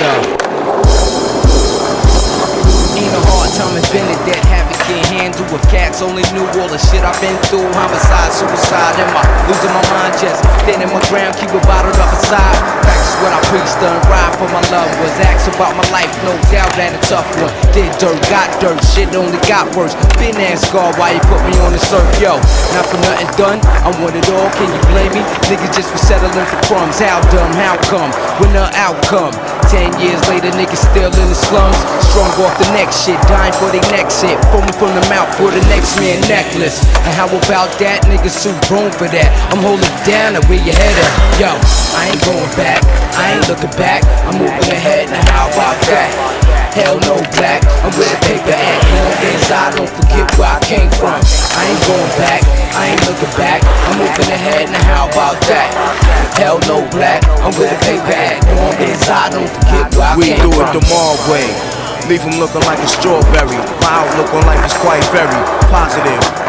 Yo. Ain't a hard time invented that havoc can't handle If cats only knew all the shit I've been through Homicide, suicide, am I losing my mind? Just standing my ground, keep it bottled up inside Practice what I preach, done ride for my loved ones Ask about my life, no doubt that a tough one Did dirt, got dirt, shit only got worse Been asked God why you put me on the surf, yo Not for nothing done, I want it all, can you blame me? Niggas just for settling for crumbs, how dumb, how come? When the outcome? Ten years later, niggas still in the slums. Strong off the next shit, dying for their next hit. Foaming from the mouth for the next man necklace. And how about that? Niggas too grown for that? I'm holding down to where your head at. Yo, I ain't going back, I ain't looking back. I'm moving ahead, now how about that? Hell no black, I'm I'm moving ahead, now how about that? Hell no black, I'm with a paper at Long as I don't forget where I We came do it the Mar way. Leave him looking like a strawberry. My outlook on life is quite very positive.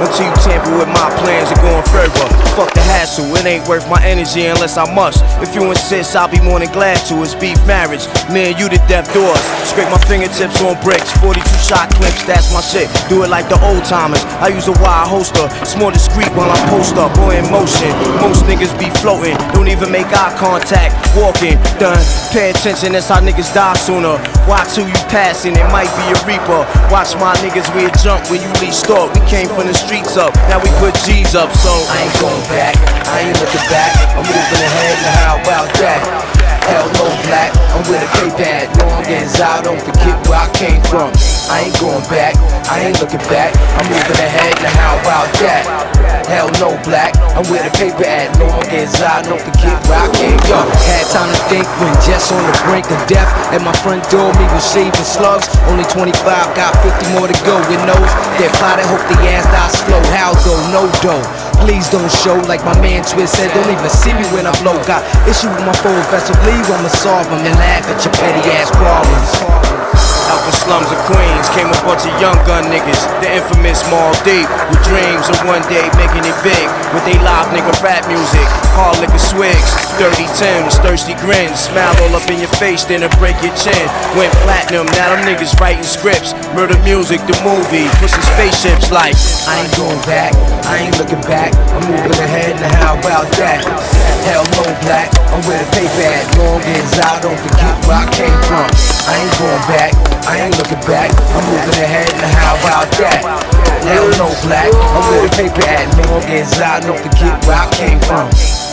Until you tamper with my plans and going further. Fuck the hassle, it ain't worth my energy unless I must. If you insist, I'll be more than glad to. It's beef marriage. Me and you the death doors. Scrape my fingertips on bricks. 42 shot clips, that's my shit. Do it like the old timers. I use a wire holster. It's more discreet while I post up or in motion. Most niggas be floating, don't even make eye contact. Walking, done. Pay attention, that's how niggas die sooner. Watch who you passing, it might be a reaper. Watch my niggas we jump when you least thought. We came from the streets up, now we put G's up, so I ain't going back, I ain't looking back. I'm moving ahead, now how about that? Hell no black, I'm with a K-pad. As I don't forget where I came from. I ain't going back, I ain't looking back. I'm moving ahead, now how about that? Hell no black, I'm with the paper at No long as I don't forget where I came from. Had time to think when just on the brink of death. At my front door, me receiving slugs. Only 25, got 50 more to go. With nose that plotted, hope the ass die slow. How though, no dough. Please don't show like my man Twist said. Don't even see me when I blow. Got issue with my phone, best believe I'ma solve them and laugh at your petty ass problems. Out the slums of Queens came a bunch of young gun niggas. The infamous Mobb Deep with dreams of one day making it big with they live nigga rap music. Hard liquor swigs, dirty Tims, thirsty grins. Smile all up in your face, then to break your chin. Went platinum, now them niggas writing scripts. Murda Muzik, the movie, pushing spaceships like. I ain't going back, I ain't looking back. I'm moving ahead, now how about that? Hell no black, I'm with a paper at long as I don't forget where I came from. I ain't going back, ain't looking back. I'm moving ahead, now how about that? Hell no black, I'm with a paper at long as I don't forget where I came from.